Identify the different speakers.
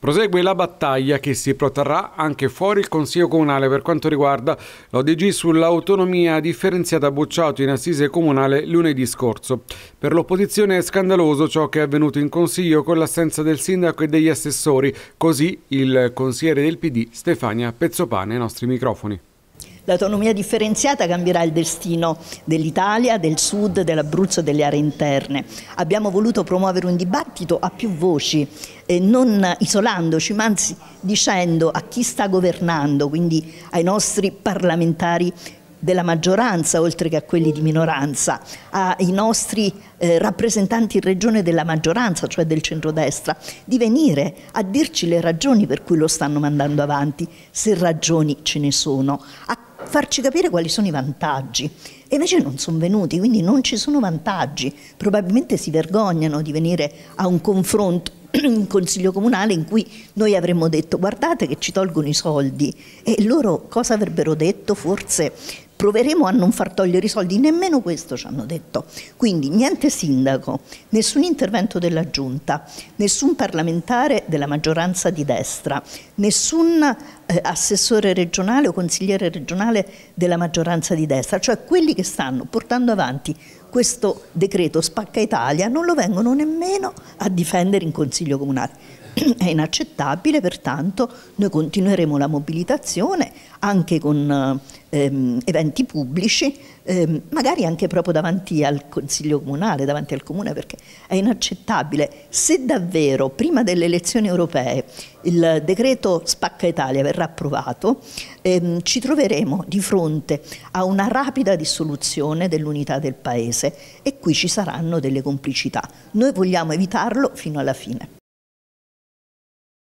Speaker 1: Prosegue la battaglia che si protrarrà anche fuori il Consiglio Comunale per quanto riguarda l'ODG sull'autonomia differenziata bocciato in assise comunale lunedì scorso. Per l'opposizione è scandaloso ciò che è avvenuto in Consiglio con l'assenza del sindaco e degli assessori, così il consigliere del PD Stefania Pezzopane ai nostri microfoni.
Speaker 2: L'autonomia differenziata cambierà il destino dell'Italia, del sud, dell'Abruzzo e delle aree interne. Abbiamo voluto promuovere un dibattito a più voci, non isolandoci, ma anzi dicendo a chi sta governando, quindi ai nostri parlamentari della maggioranza oltre che a quelli di minoranza, ai nostri eh, rappresentanti in regione della maggioranza, cioè del centrodestra, di venire a dirci le ragioni per cui lo stanno mandando avanti, se ragioni ce ne sono, a farci capire quali sono i vantaggi. E invece non sono venuti, quindi non ci sono vantaggi. Probabilmente si vergognano di venire a un confronto in consiglio comunale in cui noi avremmo detto guardate che ci tolgono i soldi e loro cosa avrebbero detto? Forse proveremo a non far togliere i soldi, nemmeno questo ci hanno detto. Quindi niente sindaco, nessun intervento della giunta, nessun parlamentare della maggioranza di destra, nessun eh, assessore regionale o consigliere regionale della maggioranza di destra, cioè quelli che stanno portando avanti questo decreto spacca Italia non lo vengono nemmeno a difendere in Consiglio Comunale. È inaccettabile, pertanto noi continueremo la mobilitazione anche con ehm, eventi pubblici, ehm, magari anche proprio davanti al Consiglio Comunale, davanti al Comune, perché è inaccettabile. Se davvero prima delle elezioni europee il decreto Spacca Italia verrà approvato, ehm, ci troveremo di fronte a una rapida dissoluzione dell'unità del Paese e qui ci saranno delle complicità. Noi vogliamo evitarlo fino alla fine.